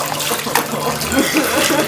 ちょっと